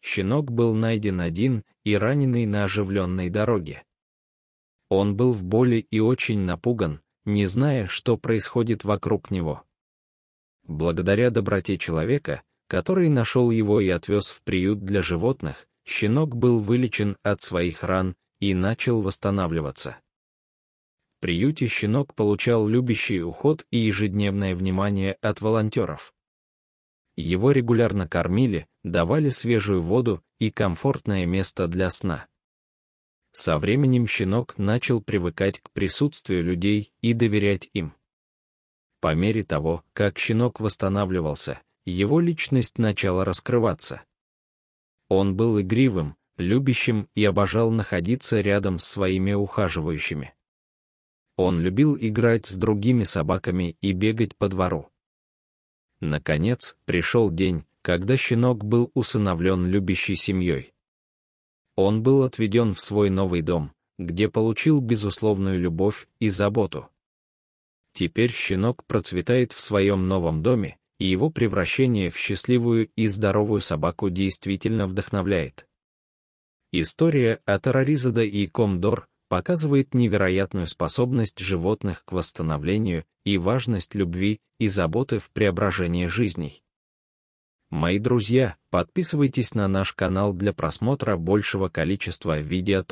Щенок был найден один и раненый на оживленной дороге. Он был в боли и очень напуган, не зная, что происходит вокруг него. Благодаря доброте человека, который нашел его и отвез в приют для животных, щенок был вылечен от своих ран и начал восстанавливаться. Приюте щенок получал любящий уход и ежедневное внимание от волонтеров. Его регулярно кормили, давали свежую воду и комфортное место для сна. Со временем щенок начал привыкать к присутствию людей и доверять им. По мере того, как щенок восстанавливался, его личность начала раскрываться. Он был игривым, любящим и обожал находиться рядом с своими ухаживающими. Он любил играть с другими собаками и бегать по двору. Наконец, пришел день, когда щенок был усыновлен любящей семьей. Он был отведен в свой новый дом, где получил безусловную любовь и заботу. Теперь щенок процветает в своем новом доме, и его превращение в счастливую и здоровую собаку действительно вдохновляет. История от Араризада и Комдор показывает невероятную способность животных к восстановлению и важность любви и заботы в преображении жизней. Мои друзья, подписывайтесь на наш канал для просмотра большего количества видео.